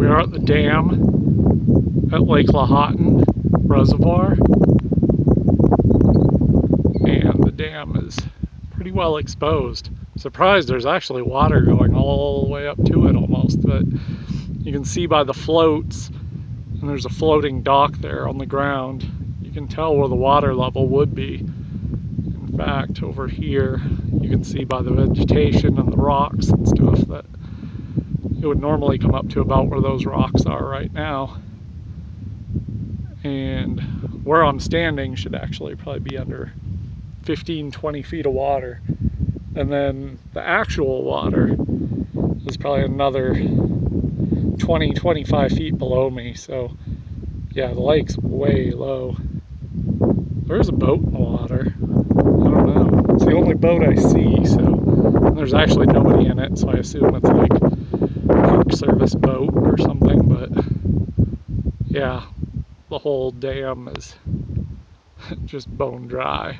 we are at the dam at Lake Lahontan Reservoir. And the dam is pretty well exposed. Surprised there's actually water going all the way up to it almost, but you can see by the floats, and there's a floating dock there on the ground, you can tell where the water level would be. In fact, over here, you can see by the vegetation and the rocks and stuff that it would normally come up to about where those rocks are right now. And where I'm standing should actually probably be under 15, 20 feet of water. And then the actual water is probably another 20, 25 feet below me. So yeah, the lake's way low. There's a boat in the water. I don't know. It's the only boat I see, so there's actually nobody in it, so I assume it's like Service boat or something, but yeah, the whole dam is just bone dry.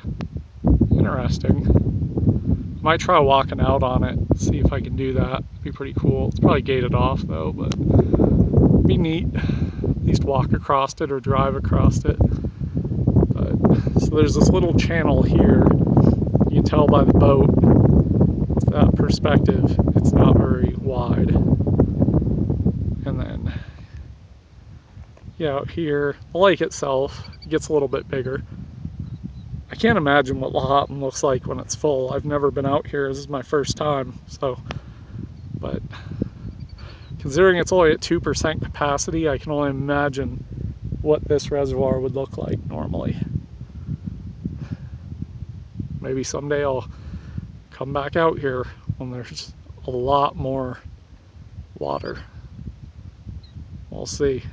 Interesting. Might try walking out on it, see if I can do that. It'd be pretty cool. It's probably gated off though, but be neat. At least walk across it or drive across it. But so there's this little channel here. You can tell by the boat, that perspective, it's not very wide. And then yeah, out here, the lake itself gets a little bit bigger. I can't imagine what Lahontan looks like when it's full. I've never been out here. This is my first time, so, but considering it's only at 2% capacity, I can only imagine what this reservoir would look like normally. Maybe someday I'll come back out here when there's a lot more water. We'll see.